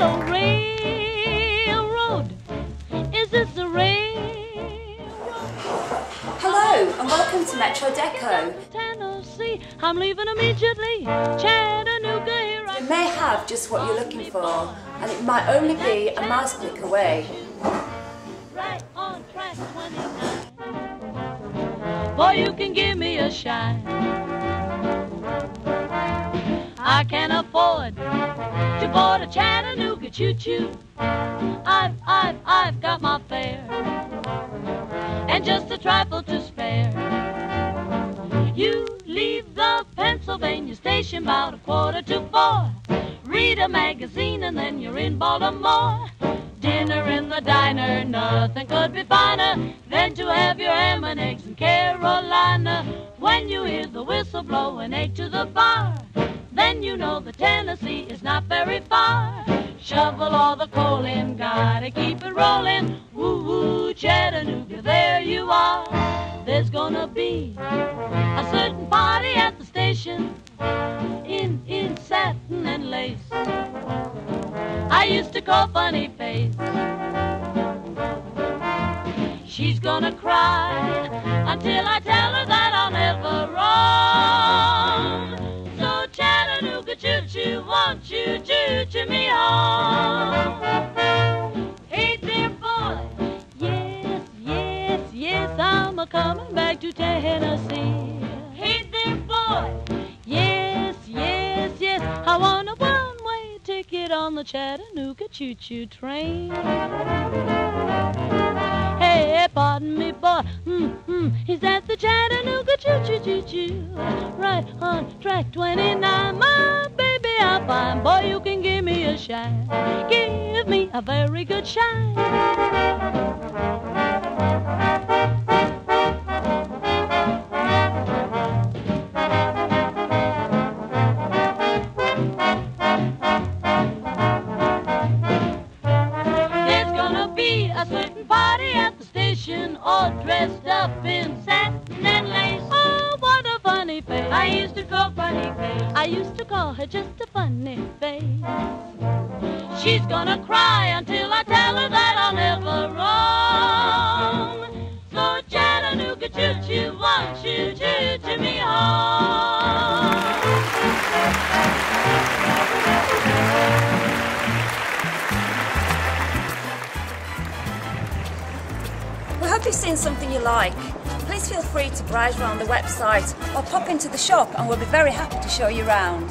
Hello, railroad. Is this the railroad? Hello and welcome to Metrodeco. Tennessee. I'm leaving immediately. Chattanooga, here I You may have just what you're looking for, and it might only be a mouse click away. right on track 29. Boy, you can give me a shine. I can afford to board a Chattanooga choo-choo. I've, I've, I've got my fare and just a trifle to spare. You leave the Pennsylvania station about a quarter to four. Read a magazine and then you're in Baltimore. Dinner in the diner, nothing could be finer than to have your ham and eggs in Carolina. When you hear the whistle blow and to the bar, then you know the Tennessee is not very far. Shovel all the coal in, gotta keep it rolling. Woo woo, Chattanooga, there you are. There's gonna be a certain party at the station in in satin and lace. I used to call funny face. She's gonna cry until I tell her that I'll never wrong. So Chattanooga choo choo, won't you choo choo me home? Hey there, boy. Yes, yes, yes, I'm a coming back to Tennessee. Hey there, boy. Yes, yes, yes, I want a one-way ticket on the Chattanooga choo-choo train. Hey, pardon me, boy. Mm-hmm. He's at the Chattanooga choo-choo-choo-choo. Right on track 29. My baby, I'm fine. Boy, you can shine. Give me a very good shine. There's gonna be a certain party at the station, all dressed up in satin and lace. Oh, what funny face! I used to call funny face. I used to call her just a funny face. She's gonna cry until I tell her that I'll never wrong. So Chattanooga choo choo, you choo choo me home? Hope you've seen something you like. Please feel free to browse around the website or pop into the shop and we'll be very happy to show you around.